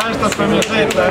Com a camiseta.